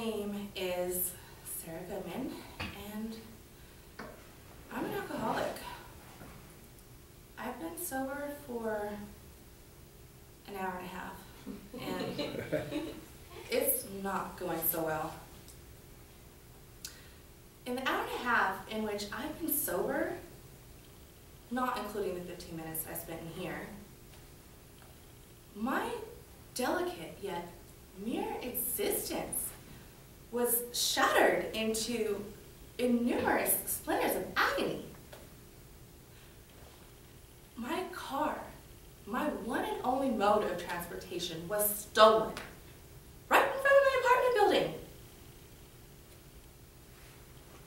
name is Sarah Goodman, and I'm an alcoholic. I've been sober for an hour and a half, and it's not going so well. In the hour and a half in which I've been sober, not including the 15 minutes I spent in here, my delicate yet mere existence was shattered into innumerous splinters of agony. My car, my one and only mode of transportation, was stolen right in front of my apartment building.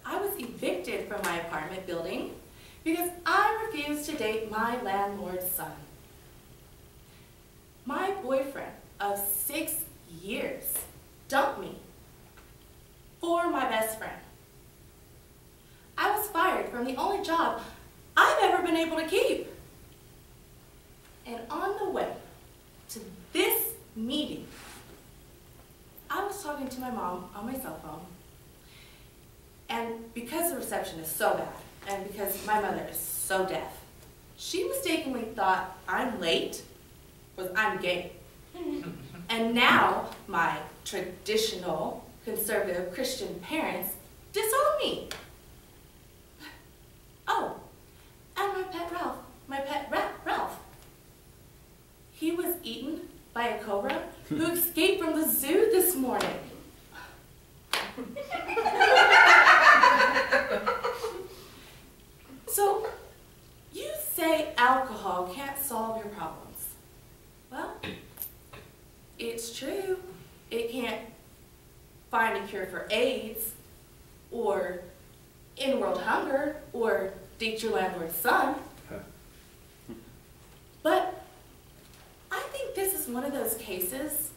I was evicted from my apartment building because I refused to date my landlord's son. My boyfriend of six years dumped me for my best friend. I was fired from the only job I've ever been able to keep. And on the way to this meeting, I was talking to my mom on my cell phone. And because the reception is so bad, and because my mother is so deaf, she mistakenly thought I'm late was I'm gay. and now my traditional conservative Christian parents disown me. Oh, and my pet Ralph, my pet rat Ralph. He was eaten by a cobra who escaped from the zoo this morning. so, you say alcohol can't solve your problems. Well, it's true. It can't find a cure for AIDS or in world hunger or date your landlord's son. But I think this is one of those cases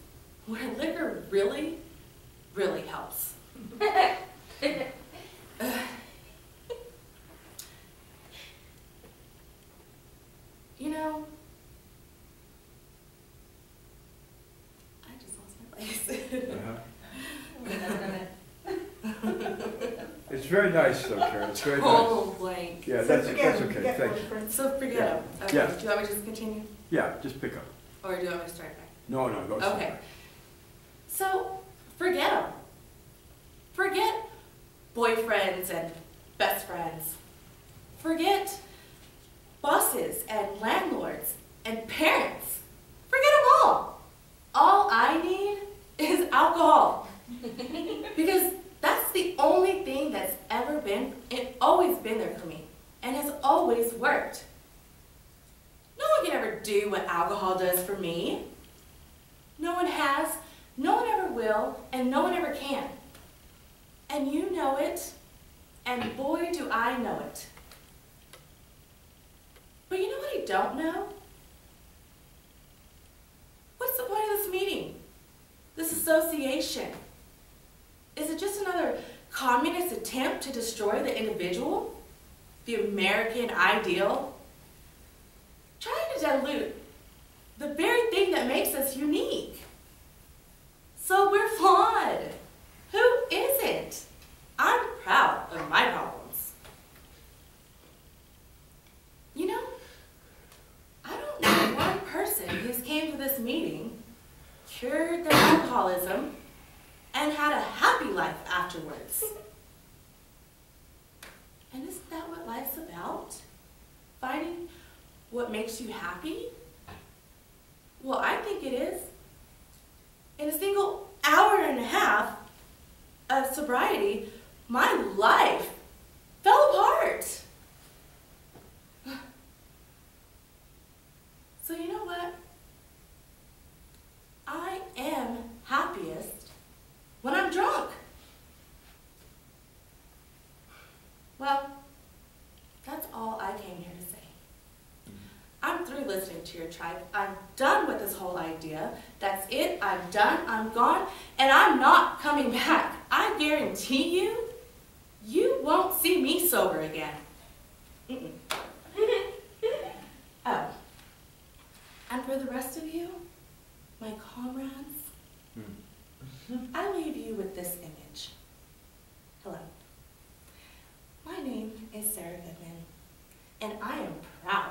where liquor really, really helps. you know, Uh-huh. It's very nice though, Karen, it's very nice. Total blank. Yeah, So that's, that's okay, forget thank you. boyfriend. So forget Yeah. them. Okay. Yeah. Do you want me to just continue? Yeah, just pick up. Or do you want me to start back? No, no, go Okay. somewhere. So forget them. Forget boyfriends and best friends. Forget bosses and landlords and parents. Forget them all. All I need is alcohol. because that's the only thing that's ever been, it always been there for me and has always worked. No one can ever do what alcohol does for me. No one has, no one ever will, and no one ever can. And you know it, and boy do I know it. But you know what I don't know? What's the point of this meeting? This association? Is it just another communist attempt to destroy the individual? The American ideal? Trying to dilute the very thing that makes us unique. So we're flawed. Who isn't? I'm proud of my problems. You know, I don't know one person who's came to this meeting, cured their alcoholism, and had a happy life afterwards. And isn't that what life's about? Finding what makes you happy? Well, I think it is. In a single hour and a half of sobriety, my life fell apart. So you know what? I am happiest when I'm drunk. Well, that's all I came here to say. I'm through listening to your tribe. I'm done with this whole idea. That's it. I'm done. I'm gone. And I'm not coming back. I guarantee you, you won't see me sober again. Mm-mm. oh. And for the rest of you, my comrades, hmm. I leave you with this image. Hello. My name is Sarah Goodman, and I am proud